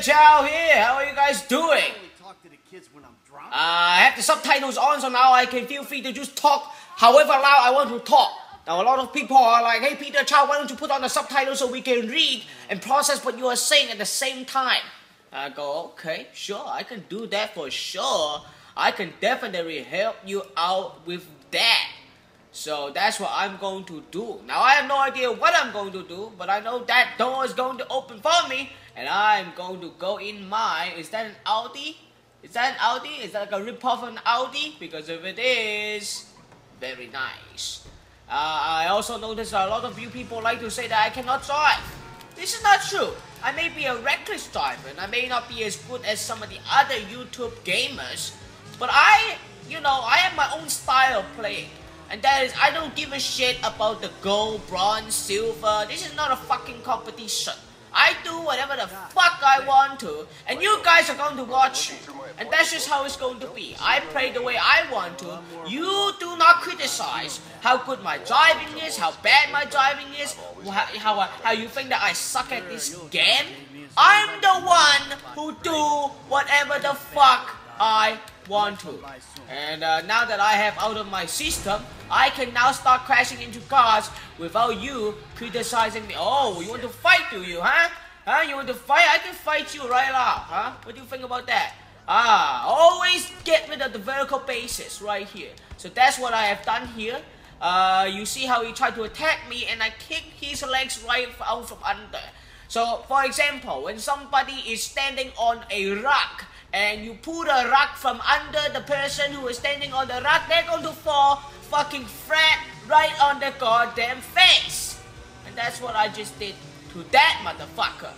Chao here. How are you guys doing? I only talk to the kids when I'm drunk. Uh, I have the subtitles on, so now I can feel free to just talk however loud I want to talk. Now, a lot of people are like, hey, Peter Chao, why don't you put on the subtitles so we can read and process what you are saying at the same time? I go, okay, sure, I can do that for sure. I can definitely help you out with that. So that's what I'm going to do. Now I have no idea what I'm going to do, but I know that door is going to open for me, and I'm going to go in my. Is that an Audi? Is that an Audi? Is that like a rip-off of an Audi? Because if it is, very nice. Uh, I also noticed a lot of you people like to say that I cannot drive. This is not true. I may be a reckless driver, and I may not be as good as some of the other YouTube gamers, but I, you know, I have my own style of playing. And that is, I don't give a shit about the gold, bronze, silver. This is not a fucking competition. I do whatever the fuck I want to, and you guys are going to watch it. And that's just how it's going to be. I play the way I want to. You do not criticize how good my driving is, how bad my driving is, how, how, how you think that I suck at this game. I'm the one who do whatever the fuck I want to. And uh, now that I have out of my system, I can now start crashing into cars without you criticizing me. Oh, you want to fight, do you, huh? Huh? You want to fight? I can fight you right now, huh? What do you think about that? Ah, always get rid of the vertical bases right here. So that's what I have done here. Uh, you see how he tried to attack me and I kicked his legs right out from under. So, for example, when somebody is standing on a rock and you pull the rock from under the person who is standing on the rock, they're going to fall fucking flat right on the goddamn face. And that's what I just did to that motherfucker.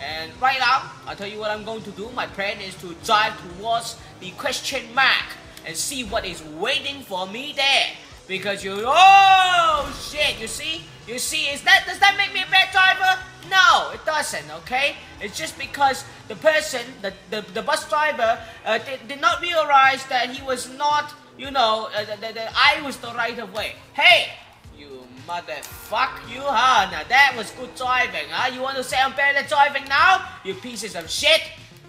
And right now, I'll tell you what I'm going to do. My plan is to drive towards the question mark and see what is waiting for me there. Because you, oh shit, you see? You see, is that, does that make me a bad driver? No, it doesn't, okay? It's just because the person, the, the, the bus driver, uh, did, did not realize that he was not, you know, uh, that, that I was the right of way. Hey, you motherfuck you, huh? Now that was good driving, huh? You want to say I'm better at driving now? You pieces of shit?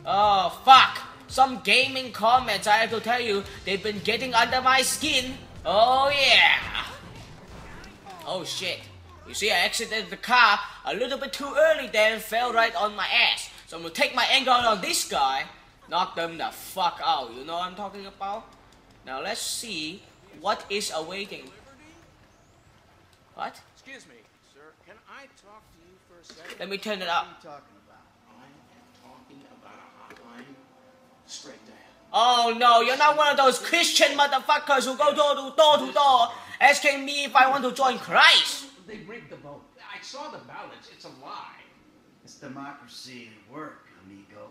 Oh, fuck. Some gaming comments, I have to tell you, they've been getting under my skin. Oh, yeah. Oh, shit. You see, I exited the car a little bit too early there and fell right on my ass. So I'm gonna take my anger out on this guy, knock them the fuck out. You know what I'm talking about? Now let's see what is awaiting. What? Excuse me, sir. Can I talk to you for a second? Let me turn it What up. are you talking about? I am talking about a hotline straight hell. Oh no, you're not one of those Christian motherfuckers who go door to door to door asking me if I want to join Christ. They rigged the vote. I saw the ballots. It's a lie. It's democracy at work, amigo.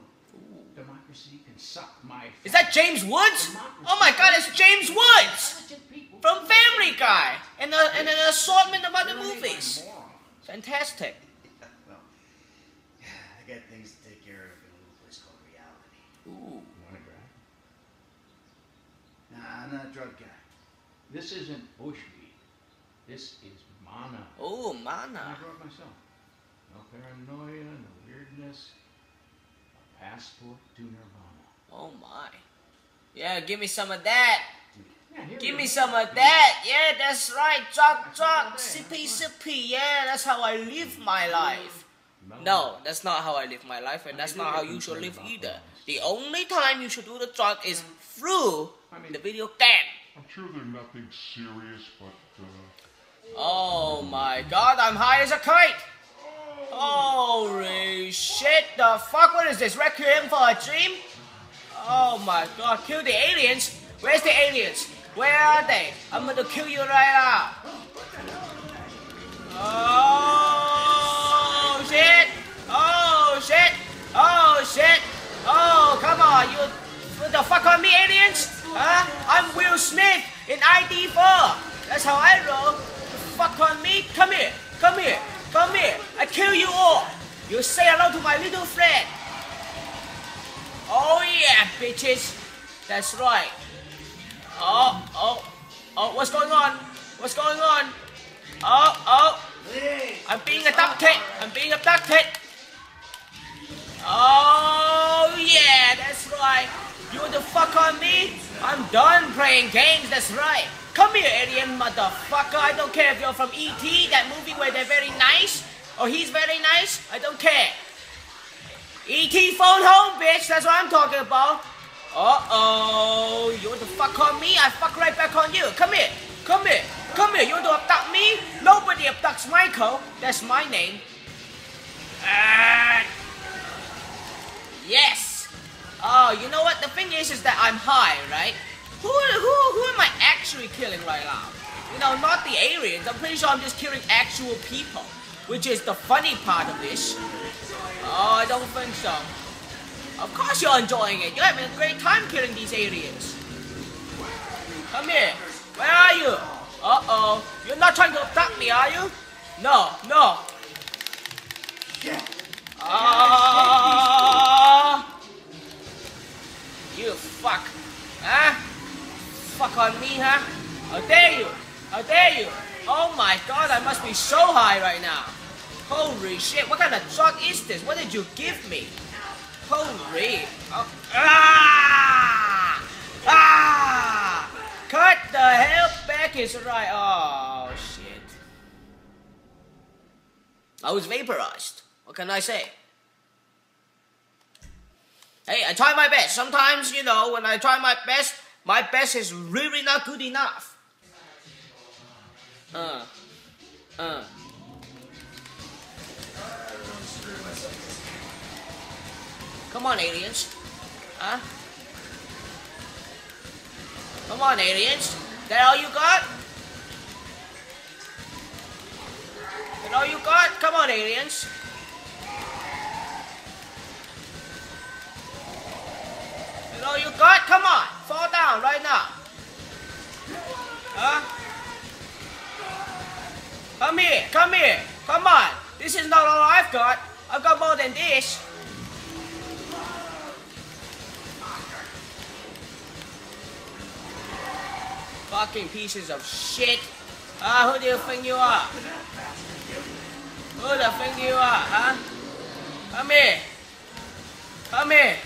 Democracy can suck my. Is that James Woods? Oh my god, it's James Woods! From Family Guy! And, a, and an assortment of other movies. Fantastic. Well, I got things to take care of in a little place called reality. Ooh. You wanna drive? Nah, I'm not a drug guy. This isn't bushmeat. This is mana. Oh, I brought myself. No paranoia, no weirdness. A passport to Nirvana. Oh my. Yeah, give me some of that. Yeah, Give me some of that. Yeah, that's right. Drop, drop, sippy, sippy. Yeah, that's how I live my life. No, that's not how I live my life, and that's not how you should live either. The only time you should do the drug is through the video game. I'm sure they're nothing serious, but Oh my god, I'm high as a kite! Holy shit, the fuck, what is this? Requiem for a dream? Oh my god, kill the aliens? Where's the aliens? Where are they? I'm gonna kill you right now. Oh shit! Oh shit! Oh shit! Oh, come on, you what the fuck on me, aliens? Huh? I'm Will Smith in ID4. That's how I roll. The fuck on me? Come here, come here, come here. I kill you all. You say hello to my little friend. Oh yeah, bitches. That's right. Oh, oh, oh, what's going on? What's going on? Oh, oh, I'm being abducted. I'm being abducted. Oh yeah, that's right. You want to fuck on me? I'm done playing games, that's right. Come here, alien motherfucker. I don't care if you're from E.T., that movie where they're very nice, or he's very nice. I don't care. E.T. phone home, bitch. That's what I'm talking about. Uh-oh. You want to fuck on me? I fuck right back on you. Come here. Come here. Come here. You want to abduct me? Nobody abducts Michael. That's my name. Uh, yes. Oh, you know what? The thing is, is that I'm high, right? Who, who, who am I actually killing right now? You know, not the aliens. I'm pretty sure I'm just killing actual people, which is the funny part of this. Oh, I don't think so. Of course you're enjoying it. You're having a great time killing these aliens. Come here. Where are you? Uh-oh. You're not trying to attack me, are you? No, no. Ah. you fuck. Huh? Fuck on me, huh? How dare you? How dare you? Oh my god, I must be so high right now. Holy shit, what kind of drug is this? What did you give me? Holy. Oh. Ah! Ah! Cut the hell back is right. Oh shit. I was vaporized. What can I say? Hey, I try my best. Sometimes, you know, when I try my best, my best is really not good enough. Uh. Uh. Come on, aliens. Huh? Come on, aliens. That all you got? That all you got? Come on, aliens. All you got? Come on. Fall down right now. Huh? Come here. Come here. Come on. This is not all I've got. I've got more than this. Fucking pieces of shit. Ah, who do you think you are? Who you think you are, huh? Come here. Come here.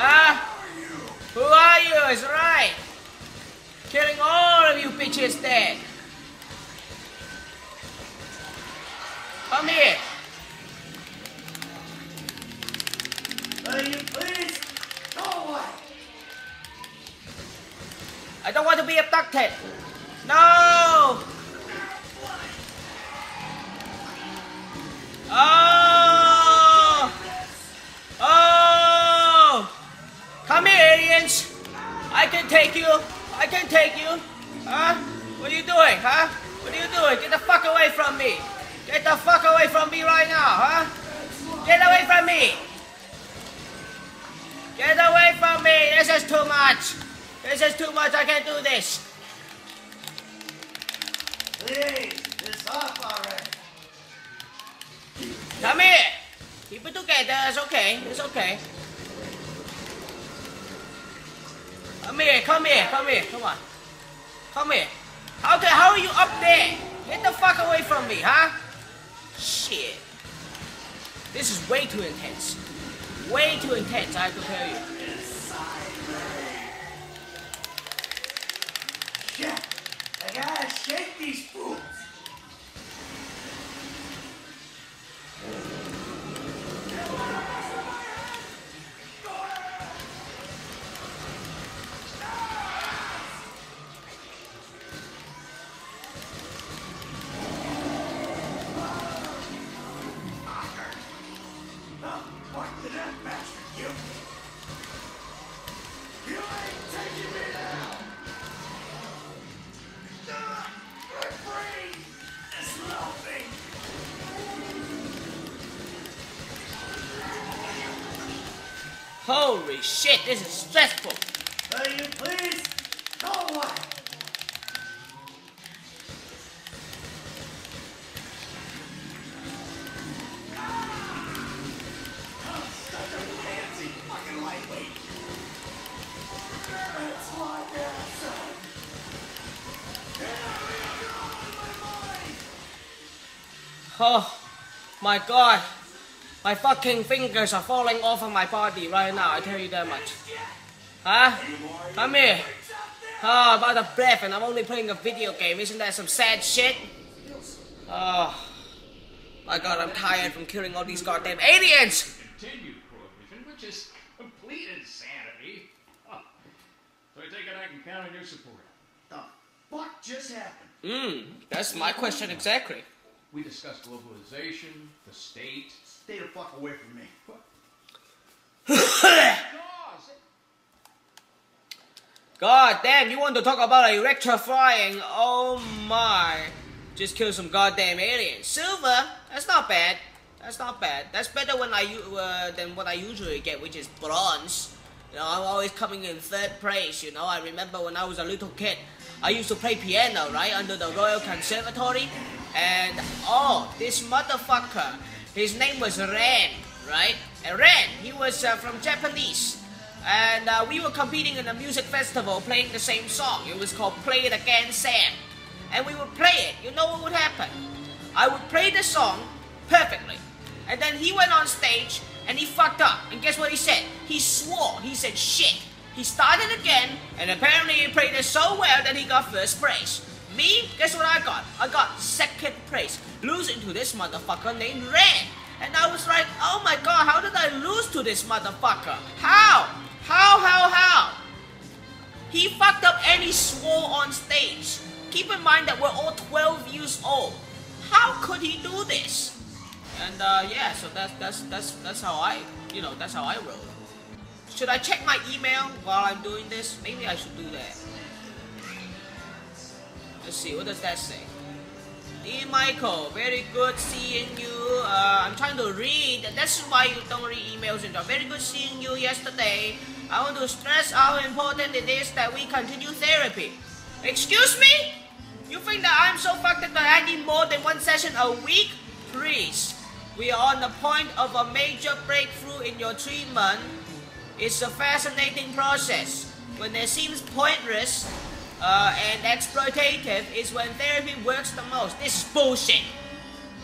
Ah? Who are you? It's right. Killing all of you bitches dead. Come here. Will you please go away? I don't want to be abducted. No. Oh. Oh. I can take you. I can take you. Huh? What are you doing, huh? What are you doing? Get the fuck away from me. Get the fuck away from me right now, huh? Get away from me. Get away from me. This is too much. This is too much. I can't do this. Please, it's off already. Come here. Keep it together. It's okay. It's okay. Come here. Come here. Come here. Come on. Come here. How the how are you up there? Get the fuck away from me, huh? Shit. This is way too intense. Way too intense, I have to tell you. Holy shit, this is stressful. Will you please go away? I'm such a fancy fucking lightweight. That's my bad son. Oh my god. My fucking fingers are falling off of my body right now, I tell you that much. Huh? Come here. Oh, about the breath, and I'm only playing a video game. Isn't that some sad shit? Oh, my god, I'm tired from killing all these goddamn aliens! Continued prohibition, which is complete insanity. So I take it I can count on your support. The fuck just happened? Hmm, that's my question exactly. We discussed globalization, the state. Stay the fuck away from me. Laws. God damn, you want to talk about electrifying? Oh my. Just kill some goddamn aliens. Silver, that's not bad. That's not bad. That's better when I u- uh, than what I usually get, which is bronze. You know, I'm always coming in third place. You know, I remember when I was a little kid, I used to play piano right under the Royal Conservatory, and oh, this motherfucker, his name was Ren, right? And Ren, he was uh, from Japanese, and uh, we were competing in a music festival playing the same song. It was called Play It Again, Sam, and we would play it. You know what would happen? I would play the song perfectly. And then he went on stage and he fucked up. And guess what he said? He swore. He said shit. He started again and apparently he played it so well that he got first place. Me, guess what I got? I got second place, losing to this motherfucker named Ren. And I was like, oh my god, how did I lose to this motherfucker? How? How, how, how? He fucked up and he swore on stage. Keep in mind that we're all 12 years old. How could he do this? And uh, yeah, so that's that's that's that's how I, you know, that's how I roll. Should I check my email while I'm doing this? Maybe I should do that. Let's see, what does that say? Dear Michael, very good seeing you. Uh, I'm trying to read. That's why you don't read emails. And very good seeing you yesterday. I want to stress how important it is that we continue therapy. Excuse me? You think that I'm so fucked up that I need more than one session a week? Please. We are on the point of a major breakthrough in your treatment. It's a fascinating process. When it seems pointless uh, and exploitative is when therapy works the most. This is bullshit.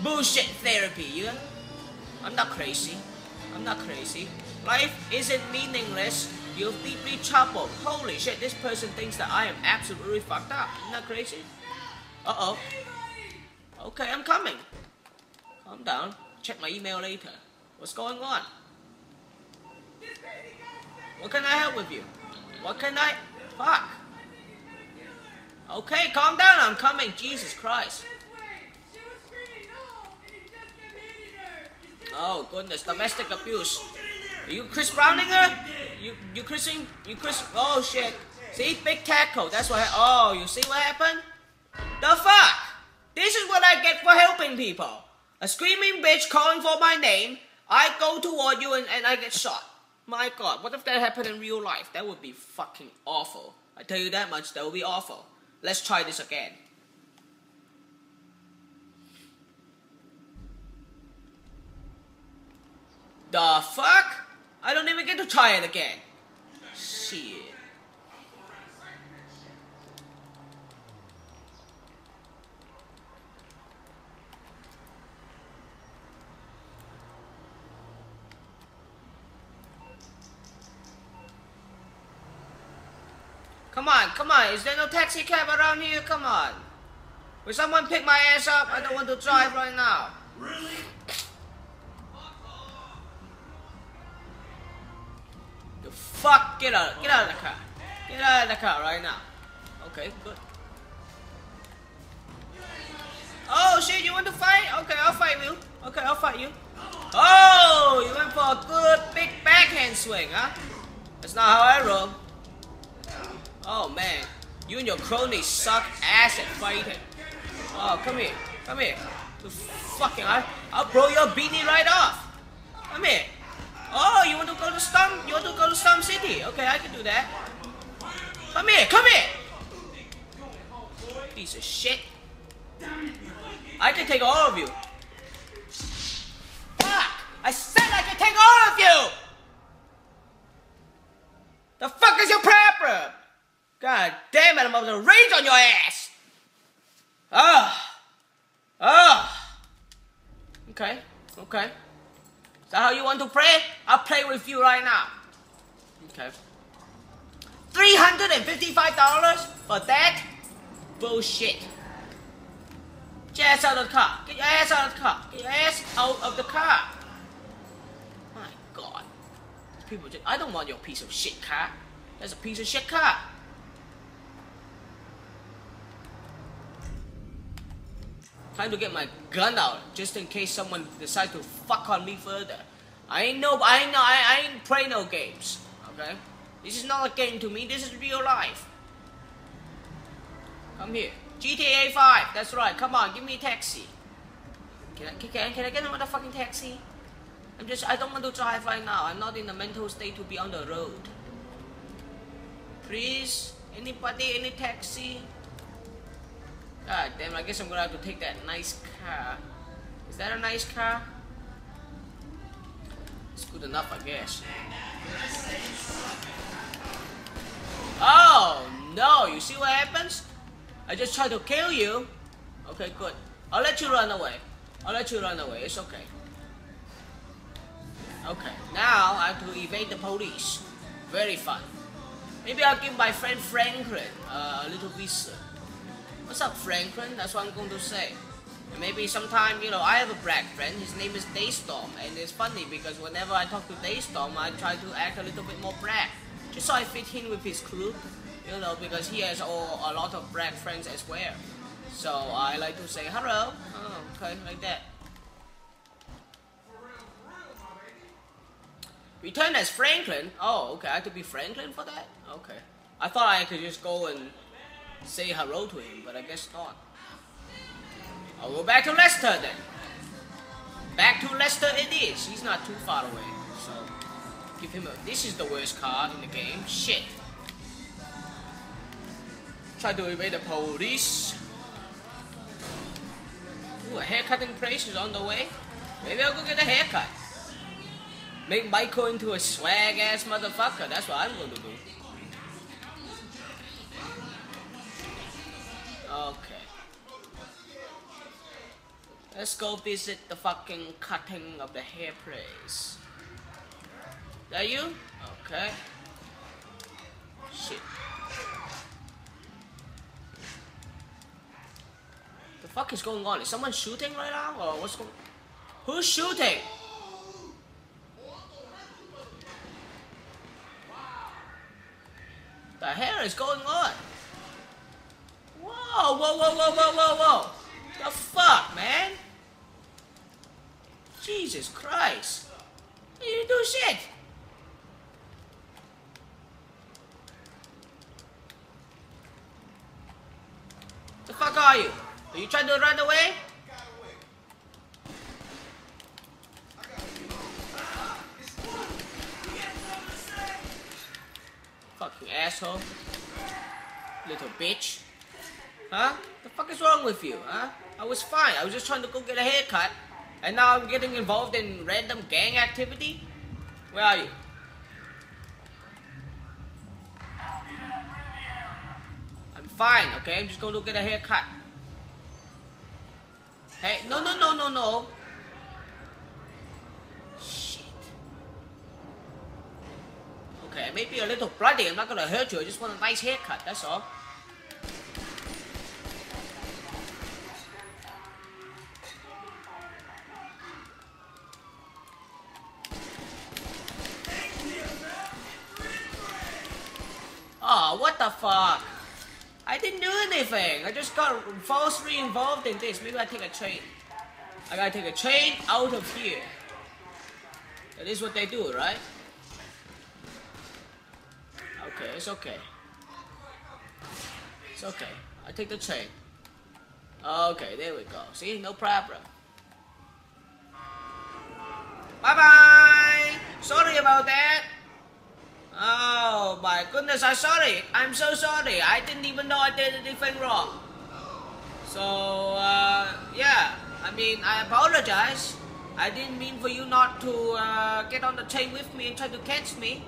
Bullshit therapy, you? I'm not crazy. I'm not crazy. Life isn't meaningless. You're deeply troubled. Holy shit, this person thinks that I am absolutely fucked up. Isn't that crazy? Uh oh. Okay, I'm coming. Calm down. Check my email later. What's going on? What can I help with you? What can I. Fuck. Okay, calm down. I'm coming. Jesus Christ. Oh goodness, domestic abuse. Are you Chris Browning her? You you Chrising you Chris oh shit. See big tackle, that's what oh you see what happened? The fuck? This is what I get for helping people. A screaming bitch calling for my name, I go toward you and, and I get shot. My god, what if that happened in real life? That would be fucking awful. I tell you that much, that would be awful. Let's try this again. The fuck? I don't even get to try it again. Shit. Come on. Is there no taxi cab around here? Come on. Will someone pick my ass up? I don't want to drive right now. Really? The fuck? Get out! Get out of the car! Get out of the car right now. Okay, good. Oh shit! You want to fight? Okay, I'll fight you. Okay, I'll fight you. Oh, you went for a good big backhand swing, huh? That's not how I roll. Oh man, you and your cronies suck ass at fighting. Oh, come here, come here. You fucking, I, I'll blow your beanie right off. Come here. Oh, you want to go to Storm? You want to go to Storm City? Okay, I can do that. Come here, come here. Piece of shit. I can take all of you. Fuck! I said I can take all of you. The fuck is your problem? God damn it! I'm about to rage on your ass. Ah. Ah. Okay. Okay. Is that how you want to play? I'll play with you right now. Okay. $355 for that? Bullshit. Get your ass out of the car. Get your ass out of the car. Get your ass out of the car. My god. People just, I don't want your piece of shit car. That's a piece of shit car. Trying to get my gun out just in case someone decide to fuck on me further. I ain't no, I ain't no, I, I ain't play no games. Okay, this is not a game to me. This is real life. Come here, GTA 5. That's right. Come on, give me a taxi. Can I, can, can I get a motherfucking taxi? I'm just, I don't want to drive right now. I'm not in the mental state to be on the road. Please, anybody, any taxi? God damn, I guess I'm gonna have to take that nice car. Is that a nice car? It's good enough, I guess. Oh, no, you see what happens? I just tried to kill you. Okay, good. I'll let you run away. I'll let you run away, it's okay. Okay, now I have to evade the police. Very fun. Maybe I'll give my friend Franklin uh, a little visit. What's up, Franklin? That's what I'm going to say. And maybe sometime, you know, I have a black friend. His name is Daystorm. And it's funny because whenever I talk to Daystorm, I try to act a little bit more black. Just so I fit in with his crew. You know, because he has all, a lot of black friends as well. So I like to say hello. Oh, okay, like that. Return as Franklin? Oh, okay, I have to be Franklin for that? Okay. I thought I could just go and say hello to him, but I guess not. I'll go back to Lester then. Back to Lester it is. He's not too far away. So, give him a... This is the worst card in the game. Shit. Try to evade the police. Ooh, a haircutting place is on the way. Maybe I'll go get a haircut. Make Michael into a swag ass motherfucker. That's what I'm going to do. Let's go visit the fucking cutting of the hair place. That you? Okay. Shit. The fuck is going on? Is someone shooting right now? Or what's going Who's shooting? The hell is going on? Jesus Christ. You do shit. The fuck are you? Are you trying to run away? Fuck Fucking asshole. Little bitch. Huh? The fuck is wrong with you, huh? I was fine. I was just trying to go get a haircut. And now I'm getting involved in random gang activity? Where are you? I'm fine, okay? I'm just going to get a haircut. Hey, no, no, no, no, no. Shit. Okay, maybe a little bloody. I'm not gonna hurt you. I just want a nice haircut, that's all. Fuck? I didn't do anything. I just got falsely involved in this. Maybe I take a train. I gotta take a train out of here. That is what they do, right? Okay, it's okay. It's okay. I take the train. Okay, there we go. See, no problem. Bye bye. Sorry about that. Oh my goodness, I'm sorry. I'm so sorry. I didn't even know I did anything wrong. So, uh, yeah. I mean, I apologize. I didn't mean for you not to uh, get on the train with me and try to catch me.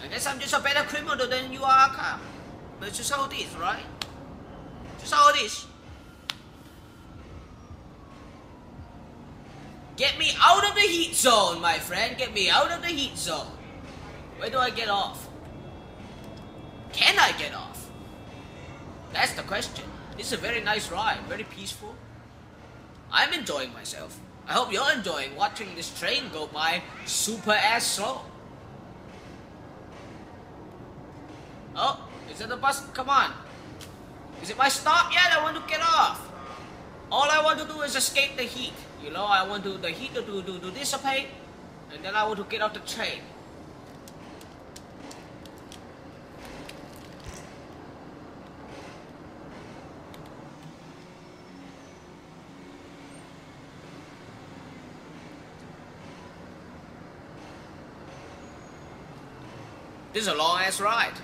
I guess I'm just a better criminal than you are a cop. But just how it is, right? Just how it is. Get me out of the heat zone, my friend. Get me out of the heat zone. Where do I get off? Can I get off? That's the question. It's a very nice ride, very peaceful. I'm enjoying myself. I hope you're enjoying watching this train go by super ass slow. Oh, is it the bus? Come on. Is it my stop yet? I want to get off. All I want to do is escape the heat. You know, I want to the heat to, to, to, to dissipate, and then I want to get off the train. This is a long ass ride.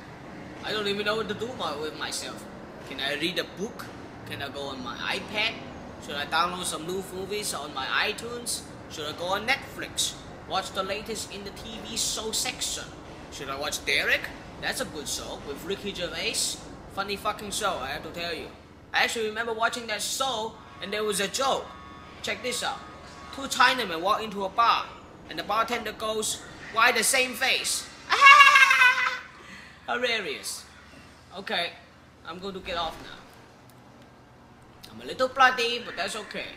I don't even know what to do my, with myself. Can I read a book? Can I go on my iPad? Should I download some new movies on my iTunes? Should I go on Netflix? Watch the latest in the TV show section? Should I watch Derek? That's a good show with Ricky Gervais. Funny fucking show, I have to tell you. I actually remember watching that show and there was a joke. Check this out. Two Chinamen walk into a bar and the bartender goes, Why the same face? Hilarious. Okay, I'm going to get off now. I'm a little bloody, but that's okay.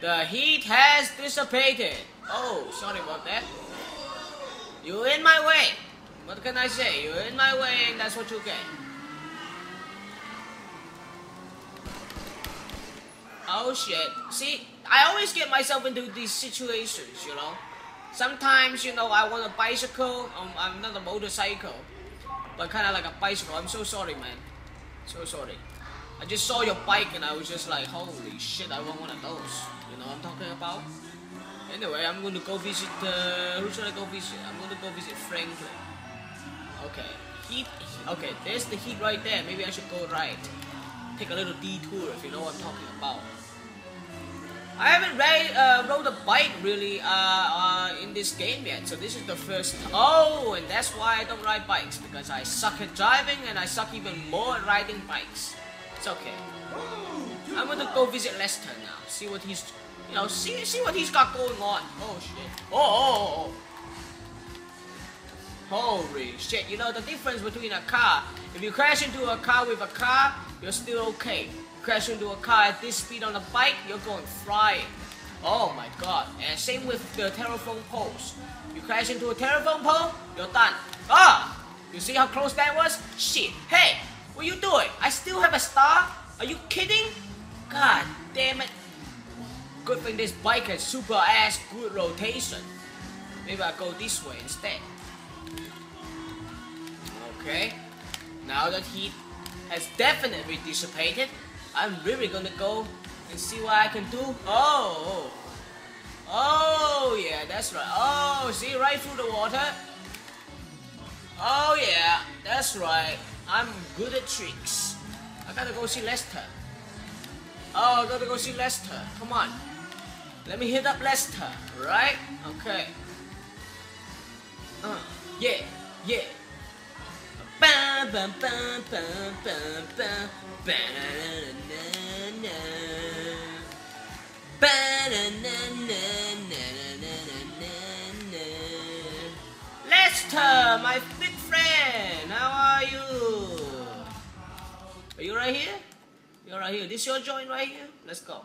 The heat has dissipated. Oh, sorry about that. You're in my way. What can I say? You're in my way and that's what you get. Oh shit. See, I always get myself into these situations, you know. Sometimes, you know, I want a bicycle. Um, I'm not a motorcycle but kind of like a bicycle. I'm so sorry, man. So sorry. I just saw your bike and I was just like, holy shit, I want one of those. You know what I'm talking about? Anyway, I'm going to go visit, uh, who should I go visit? I'm going to go visit Franklin. Okay, heat, okay, there's the heat right there. Maybe I should go right. Take a little detour if you know what I'm talking about. I haven't ride, uh, rode a bike really uh, uh, in this game yet, so this is the first. Oh, and that's why I don't ride bikes because I suck at driving and I suck even more at riding bikes. It's okay. I'm gonna go visit Lester now. See what he's, you know, see see what he's got going on. Oh shit. Oh oh oh. oh. Holy shit! You know the difference between a car. If you crash into a car with a car, you're still okay crash into a car at this speed on a bike, you're going flying. Oh my god. And same with the telephone poles. You crash into a telephone pole, you're done. Ah! You see how close that was? Shit. Hey, what are you doing? I still have a star? Are you kidding? God damn it. Good thing this bike has super ass good rotation. Maybe I go this way instead. Okay. Now that heat has definitely dissipated, I'm really gonna go and see what I can do. Oh, oh, yeah, that's right. Oh, see, right through the water. Oh yeah, that's right. I'm good at tricks. I gotta go see Lester. Oh, I gotta go see Lester. Come on. Let me hit up Lester, right? Okay. Uh, yeah, yeah. Lester, my big friend, how are you? Are you right here? You're right here. This your joint right here? Let's go.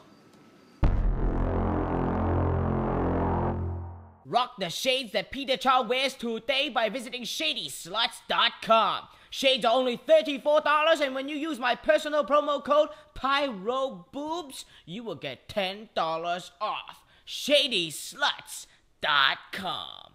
Rock the shades that Peter Chao wears today by visiting ShadySluts.com. Shades are only $34, and when you use my personal promo code PYROBOOBS, you will get $10 off. ShadySluts.com.